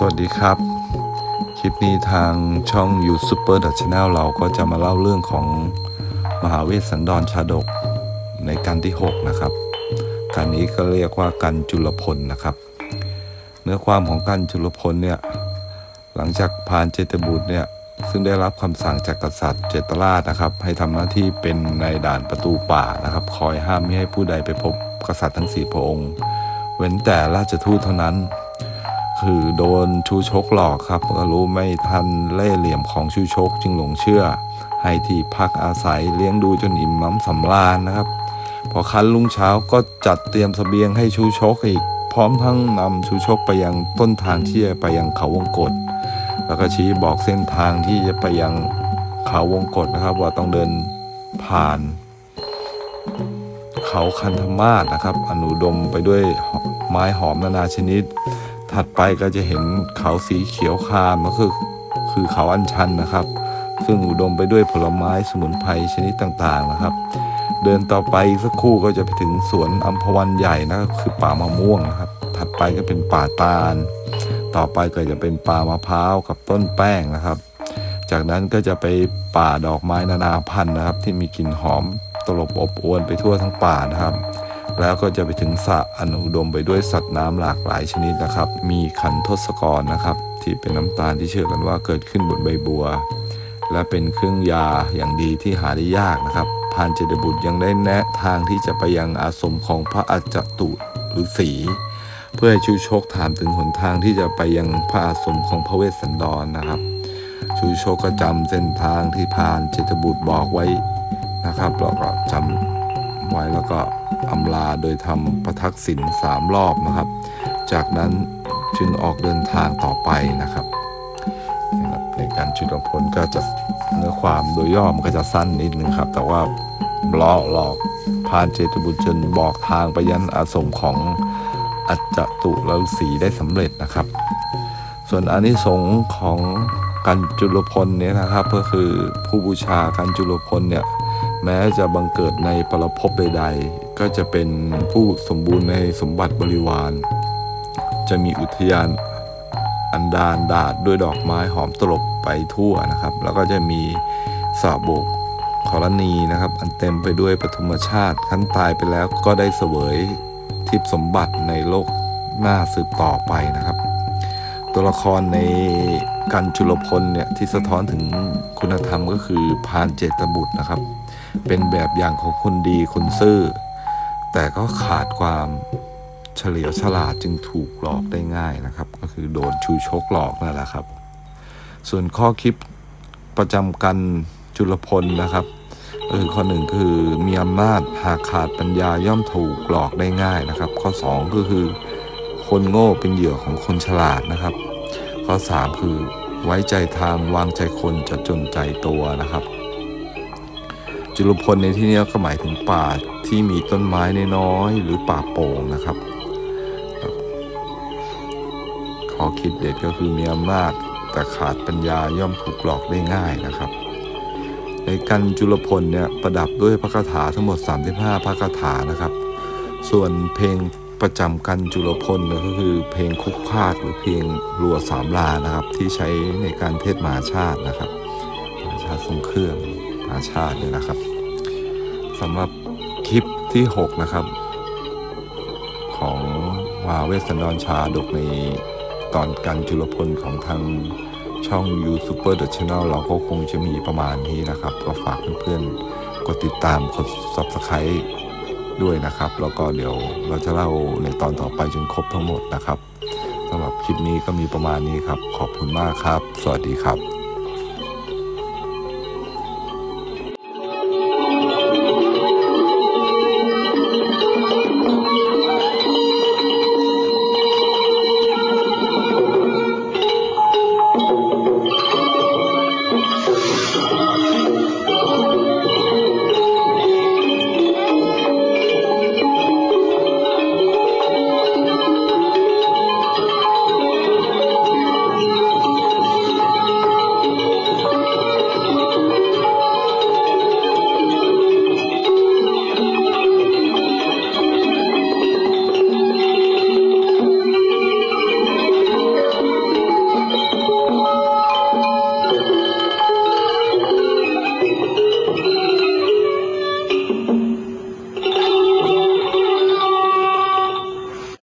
สวัสดีครับ คลิปนี้ทางช่อง You Super Channel เราก็จะมาเล่าเรื่องของมหาเวสสันดรชาดกในการที่ 6 นะครับ การนี้ก็เรียกว่ากันจุลพลนะครับ เนื้อความของกันจุลพลเนี่ย หลังจากพานเจตบุตรเนี่ย ซึ่งได้รับคำสั่งจากกษัตริย์เจตราชนะครับ ให้ทำหน้าที่เป็นในด่านประตูป่านะครับ คอยห้ามไม่ให้ผู้ใดไปพบกษัตริย์ทั้งสี่พระองค์ เว้นแต่ราชทูตเท่านั้น คือโดนชูชกหลอกครับก็รู้ไม่ทันเล่เหลี่ยมของชูชกจึงหลงเชื่อ ให้ที่พักอาศัยเลี้ยงดูจนอิ่มน้ำสำราญนะครับ พอคันลุงเช้าก็จัดเตรียมสเสบียงให้ชูชกอีก พร้อมทั้งนำชูชกไปยังต้นทางที่จะไปยังเขาวงกฏแล้วก็ชี้บอกเส้นทางที่จะไปยังเขาวงกฏนะครับ ว่าต้องเดินผ่าน เขาคันธมาศนะครับ อนุดมไปด้วยไม้หอมนานาชนิด ถัดไปก็จะเห็นเขาสีเขียวคามก็คือคือเขาอัญชันนะครับ ซึ่งอุดมไปด้วยผลไม้สมุนไพรชนิดต่างๆนะครับ เดินต่อไปสักครู่ก็จะไปถึงสวนอัมพวันใหญ่นะก็คือป่ามะม่วงนะครับ ถัดไปก็เป็นป่าตาล ต่อไปก็จะเป็นป่ามะพร้าวกับต้นแป้งนะครับ จากนั้นก็จะไปป่าดอกไม้นานาพันธุ์นะครับ ที่มีกลิ่นหอมตลบอบอวนไปทั่วทั้งป่านะครับ แล้วก็จะไปถึงสระอนุดมไปด้วยสัตว์น้ำหลากหลายชนิดนะครับ มีขันทศกรนะครับ ที่เป็นน้ำตาลที่เชื่อกันว่าเกิดขึ้นบนใบบัว และเป็นเครื่องยาอย่างดีที่หาได้ยากนะครับ พานเจดบุตรยังได้แนะทางที่จะไปยังอาสมของพระอาจตุหรือสีเพื่อให้ชูโชกถามถึงหนทางที่จะไปยังพระอาสมของพระเวสสันดรนะครับ ชูโชกก็จำเส้นทางที่พานเจตบุตรบอกไว้นะครับแล้วก็จำ ไว้แล้วก็อำลาโดยทำประทักษิณสามรอบนะครับ จากนั้นจึงออกเดินทางต่อไปนะครับในการชุดพลก็จะเนื้อความโดยย่อมันก็จะสั้นนิดนึงครับ แต่ว่าหลอกหลอกพานเจตบุตรจนบอกทางไปยันอาสมของอัจจตุลฤษีได้สำเร็จนะครับ ส่วนอานิสงส์ของกันจุลพลเนี่ยนะครับ ก็คือผู้บูชากันจุลพลเนี่ย แม้จะบังเกิดในปรภพใด ๆ ก็จะเป็นผู้สมบูรณ์ในสมบัติบริวาร จะมีอุทยานอันดานดาดด้วยดอกไม้หอมตลบไปทั่วนะครับ แล้วก็จะมีสาบกครณีนะครับ อันเต็มไปด้วยปฐมชาติขั้นตายไปแล้วก็ได้เสวยทิพยสมบัติในโลกหน้าสืบต่อไปนะครับ ตัวละครในกันจุลพลเนี่ยที่สะท้อนถึงคุณธรรมก็คือพานเจตบุตรนะครับ เป็นแบบอย่างของคนดีคนซื่อ แต่ก็ขาดความเฉลียวฉลาดจึงถูกหลอกได้ง่ายนะครับ ก็คือโดนชูชกหลอกนั่นแหละครับ ส่วนข้อคิดประจำกันจุลพลนะครับก็คือข้อหนึ่งคือมีอำนาจหากขาดปัญญาย่อมถูกหลอกได้ง่ายนะครับ ข้อ 2 ก็คือ คนโง่เป็นเหยื่อของคนฉลาดนะครับ ข้อ 3 คือไว้ใจทางวางใจคนจะจนใจตัวนะครับ จุลพลในที่นี้ก็หมายถึงป่าที่มีต้นไม้น้อยหรือป่าโป่งนะครับ ขอคิดเด็ดก็คือมีอำนาจแต่ขาดปัญญาย่อมถูกหลอกได้ง่ายนะครับ ในกันจุลพลเนี่ยประดับด้วยพระคาถาทั้งหมด 35 พระคาถานะครับ ส่วนเพลงประจำกันจุลพลก็คือเพลงคุกพาดหรือเพลงรัวสามลานะครับ ที่ใช้ในการเทศมหาชาตินะครับมหาชาติทรงเครื่อง หาชาติเนี่ยนะครับสำหรับคลิปที่ 6 นะครับ ของวาเวสันดรชาดกในตอนกันจุลพลของทางช่อง You Super The Channel เราก็คงจะมีประมาณนี้นะครับ ก็ฝากเพื่อนๆ กดติดตามกด Subscribe ด้วยนะครับ แล้วก็เดี๋ยวเราจะเล่าในตอนต่อไปจนครบทั้งหมดนะครับสำหรับคลิปนี้ก็มีประมาณนี้ครับ ขอบคุณมากครับ สวัสดีครับ